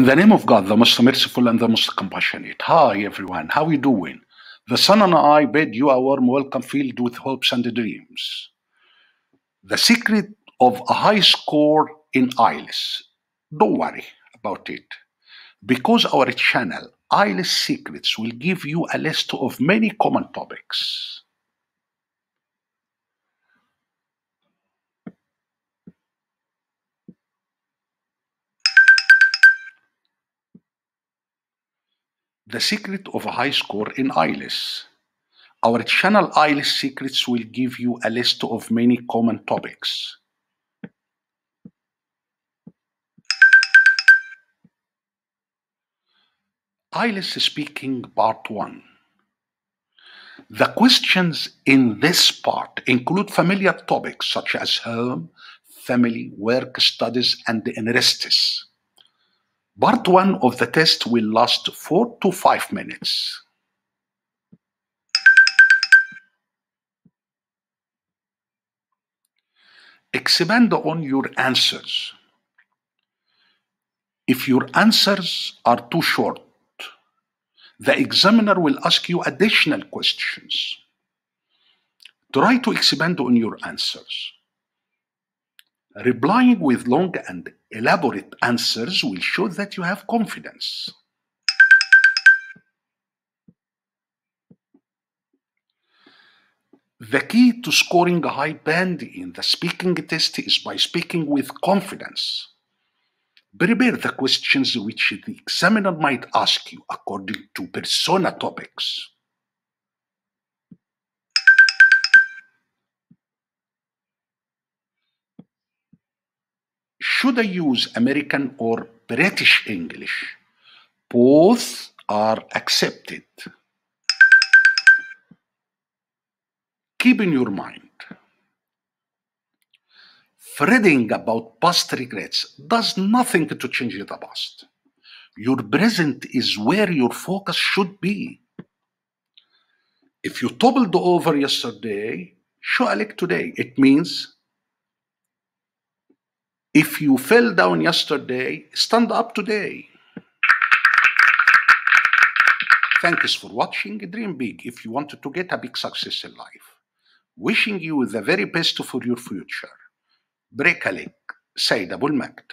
In the name of God, the most merciful and the most compassionate. Hi, everyone. How are you doing? The Son and I bid you a warm welcome filled with hopes and dreams. The secret of a high score in IELTS. Don't worry about it. Because our channel, IELTS Secrets, will give you a list of many common topics. The secret of a high score in IELTS. Our channel IELTS Secrets will give you a list of many common topics. IELTS Speaking Part 1. The questions in this part include familiar topics such as home, family, work, studies, and interests. Part 1 of the test will last 4 to 5 minutes. Expand on your answers. If your answers are too short, the examiner will ask you additional questions. Try to expand on your answers. Replying with long and elaborate answers will show that you have confidence. The key to scoring a high band in the speaking test is by speaking with confidence. Prepare the questions which the examiner might ask you according to persona topics. Should I use American or British English? Both are accepted. Keep in your mind fretting about past regrets does nothing to change the past. Your present is where your focus should be. If you toppled over yesterday, show a leg today. It means if you fell down yesterday, stand up today. Thanks for watching. Dream big if you want to get a big success in life. Wishing you the very best for your future. بريك عليك سيد أبو المجد